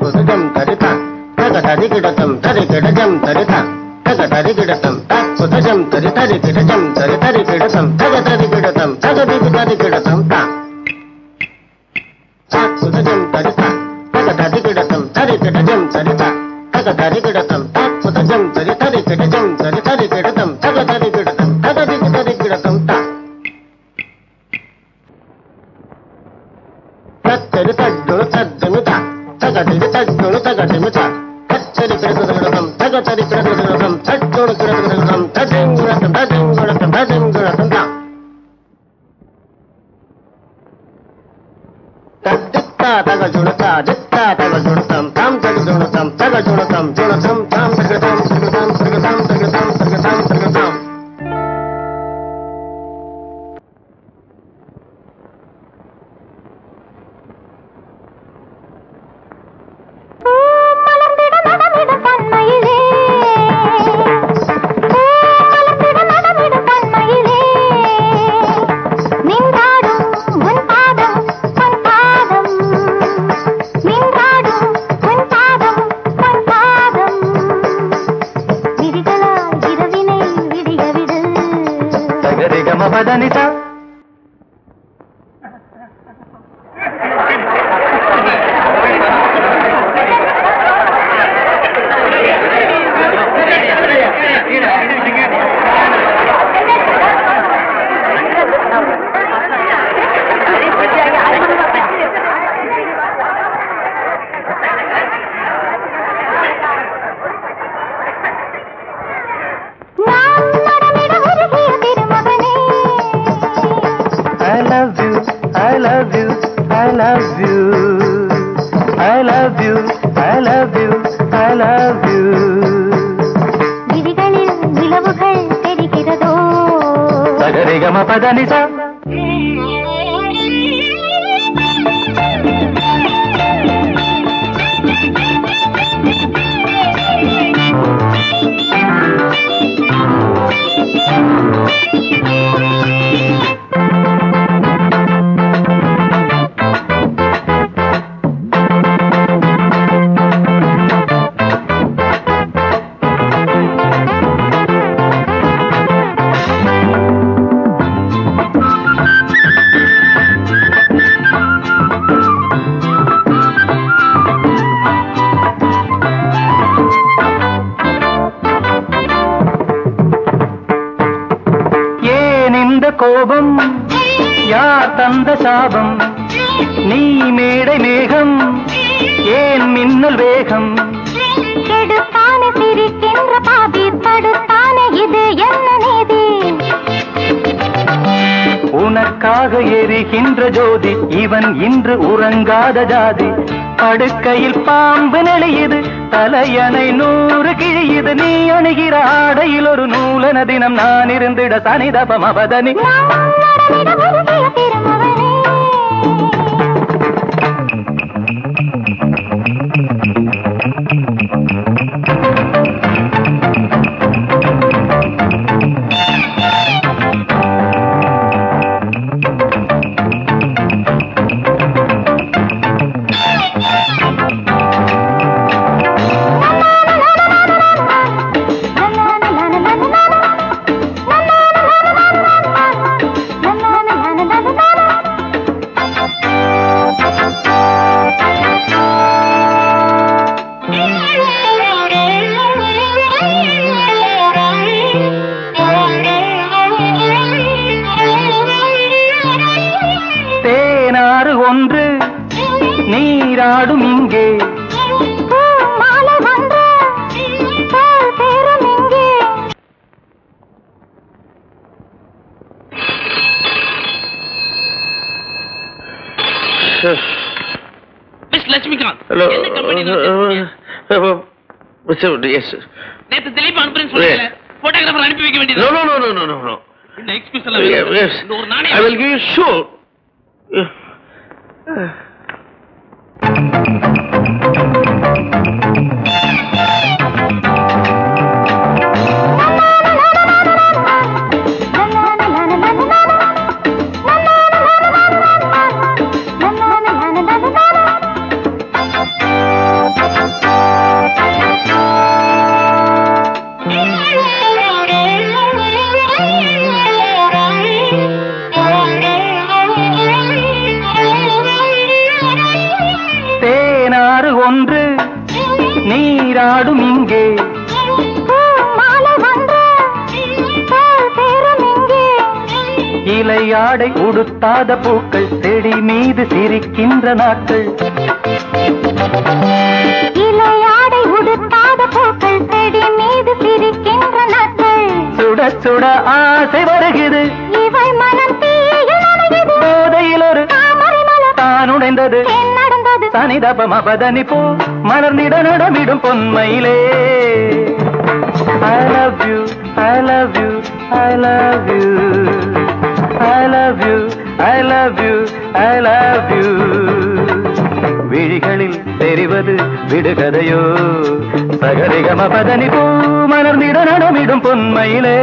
కుదజం తరిత తగ తరి కిడతం తరి కిడజం తరిత తగ తరి కిడతం తక్ కుదజం తరి తరి కిడజం తరి తరి కిడతం తగ తరి తగ్గుడు తగ్గును తగటిని తగ్గుడు తగటిని తచ్చరి కిడకం తగటరి కిడకం తగ్గుడు కిడకం తదింగుడకం తదింగుడకం తదింగుడకం తగ్గ జుడతా జుడతా తగ జుడతాం తాం తగ జుడతాం తగ జుడతాం జుడతాం. love you, I love you, I love you. I love you, I love you, I love you. விதிகளில் நிலவுகள் தெரிகிறதோ சகரிகம பதனிதா இந்த கோபம் யார் தந்த சாபம்? நீ மேடை மேகம் ஏன் மின்னல் வேகம்? கெடுத்தான சிரிக்கின்ற பாதி தடுத்தான இது என்ன நீதி? உனக்காக எரிகின்ற ஜோதி இவன் இன்று உறங்காத ஜாதி. படுக்கையில் பாம்பு நெளியுது தலையணை நூறு கிழியுது. நீ அணுகிற ஆடையில் ஒரு நூலன தினம் நான் இருந்திட சனிதபம் அவதனி. ஒன்று. நீராடும் இங்கே. மாலை வந்து தோல் சேரும் இங்கே மிஸ் லட்சுமிகாந்த் ஹலோ என்ன கம்பெனி எஸ் நேத்து திலீப் அனுப்புறேன்னு சொன்னீங்கல்ல போட்டோகிராஃபர் அனுப்பி வைக்க வேண்டியது no no no no no no இந்த எக்ஸ்கியூஸ் எல்லாம் ஒரு நாணயம். Will give you sure. 嗯。ஒன்று. நீராடும் இங்கே. இலையாடை உடுத்தாத பூக்கள் செடி மீது சிரிக்கின்ற நாட்கள் இலையாடை உடுத்தாத பூக்கள் செடி மீது சிரிக்கின்ற நாட்கள். சுட சுட ஆசை வருகிறது. இவை மனம் போதையில் ஒரு தான் உடைந்தது. தனிதபம் அபதனி போ மலர்ந்திட நடமிடும் பொன்மையிலே. I love you, I love you, I love you, I love you, I love you, I love you. விழிகளில் தெரிவது விடுகதையோ? சகரிகம பதனி போ மலர்ந்திட நடமிடும் பொன்மையிலே.